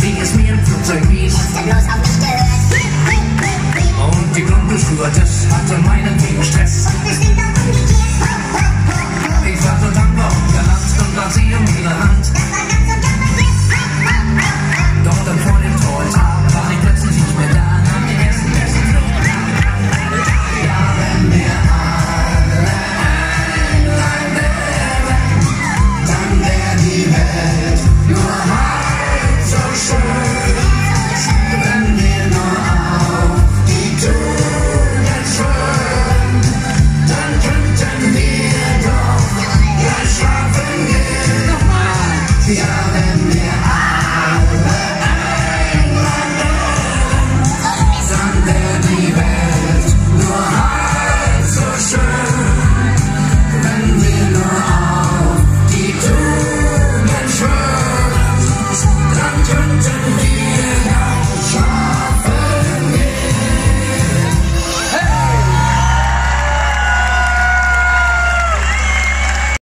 ging es mir im Flugzeug mies. Hab ich bloß auf mich gehört. Und die Grundbeschuhe, das Yeah.